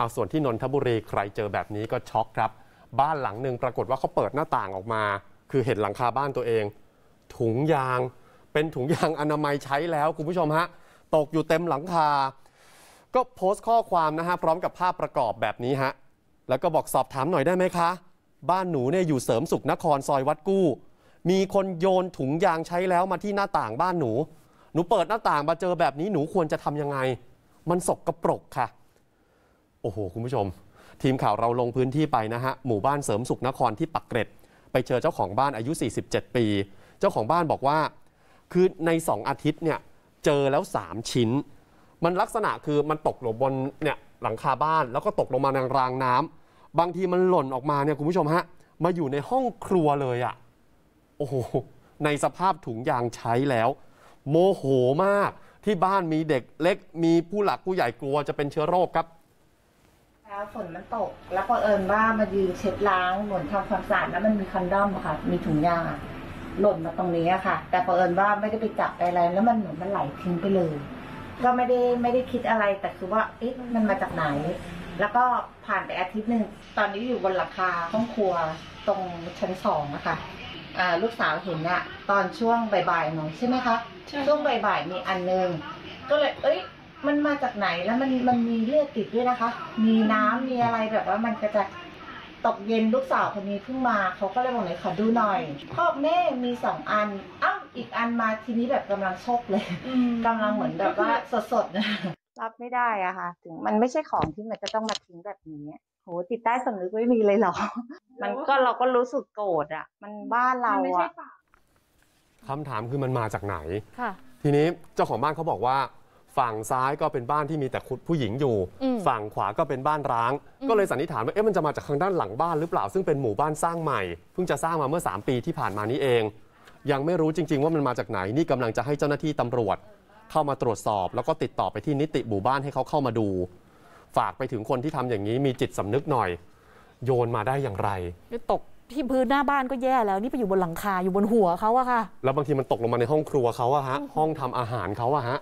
เอาส่วนที่นนทบุรีใครเจอแบบนี้ก็ช็อกครับ บ้านหลังหนึ่งปรากฏว่าเขาเปิดหน้าต่างออกมา คือเห็นหลังคาบ้านตัวเอง ถุงยาง เป็นถุงยางอนามัยใช้แล้วคุณผู้ชมฮะตกอยู่เต็มหลังคา ก็โพสต์ข้อความนะฮะพร้อมกับภาพประกอบแบบนี้ฮะแล้วก็บอกสอบถามหน่อยได้ไหมคะ บ้านหนูเนี่ยอยู่เสริมสุขนครซอยวัดกู้ มีคนโยนถุงยางใช้แล้วมาที่หน้าต่างบ้านหนู หนูเปิดหน้าต่างมาเจอแบบนี้หนูควรจะทำยังไง มันสกกระปรกค่ะ โอ้โห คุณผู้ชม ทีมข่าวเราลงพื้นที่ไปนะฮะ หมู่บ้านเสริมสุขนครที่ปักเกร็ด ไปเจอเจ้าของบ้านอายุ 47 ปี เจ้าของบ้านบอกว่า คือใน 2 อาทิตย์เนี่ยเจอแล้ว 3 ชิ้น มันลักษณะคือมันตกลงบนเนี่ยหลังคาบ้านแล้วก็ตกลงมาในรางน้ำบางทีมันหล่นออกมาเนี่ยคุณผู้ชมฮะมาอยู่ในห้องครัวเลยอะ่ะโอ้โหในสภาพถุงยางใช้แล้ว โมโหมากที่บ้านมีเด็กเล็กมีผู้หลักผู้ใหญ่กลัวจะเป็นเชื้อโรคครับ แล้วฝนมันตก แล้วพอเอิญว่ามายืนเช็ดล้างเหมือนทำความสะอาดแล้วมันมีคอนดอมอะค่ะ มีถุงยางอะหล่นมาตรงนี้อะค่ะ แต่พอเอิญว่าไม่ได้ไปจับอะไรแล้วมันเหมือนมันไหลทิ้งไปเลย ก็ไม่ได้ไม่ได้คิดอะไรแต่คือว่าเอ๊ะมันมาจากไหน แล้วก็ผ่านไปอาทิตย์หนึ่งตอนนี้อยู่บนหลังคาห้องครัวตรงชั้นสองอะค่ะอ่าลูกสาวเห็นอะตอนช่วงบ่ายๆหน่อยใช่ไหมคะช่วงบ่ายๆมีอันหนึงก็เลยเอ้ยมันมา จากไหนแล้วมันมันมีเลือดติดด้วยนะคะ มีน้ำมีอะไรแบบว่ามันก็จะตกเย็นลูกสาวคนนี้เพิ่งมาเขาก็เลยบอกไหนขอดูหน่อยพ่อแม่มีสองอันอ้าวอีกอันมาทีนี้แบบกำลังโชคเลยกำลังเหมือนแบบว่าสดๆนะรับไม่ได้อะค่ะ ถึงมันไม่ใช่ของที่มันจะต้องมาทิ้งแบบนี้โหจิตใต้สำนึกไม่มีเลยเหรอ มันก็เราก็รู้สึกโกรธอะมันบ้านเรามันไม่ใช่อะฝาคำถามคือมันมาจากไหนค่ะทีนี้เจ้าของบ้านเขาบอกว่า ฝั่งซ้ายก็เป็นบ้านที่มีแต่คุณผู้หญิงอยู่อืมฝั่งขวาก็เป็นบ้านร้างอืมก็เลยสันนิษฐานว่าเอ๊ะมันจะมาจากทางด้านหลังบ้านหรือเปล่าซึ่งเป็นหมู่บ้านสร้างใหม่ เพิ่งจะสร้างมาเมื่อ 3 ปีที่ผ่านมานี้เอง ยังไม่รู้จริง ๆ ว่ามันมาจากไหนนี่กำลังจะให้เจ้าหน้าที่ตำรวจ เข้ามาตรวจสอบ แล้วก็ติดต่อไปที่นิติหมู่บ้านให้เขาเข้ามาดู ฝากไปถึงคนที่ทำอย่างนี้มีจิตสำนึกหน่อย โยนมาได้อย่างไรตกที่พื้นหน้าบ้านก็แย่แล้วนี่ไปอยู่บนหลังคาอยู่บนหัวเขาอะค่ะแล้วบางทีมันตกลงมาในห้องครัวเขาอะฮะห้องทำอาหารเขาอะฮะ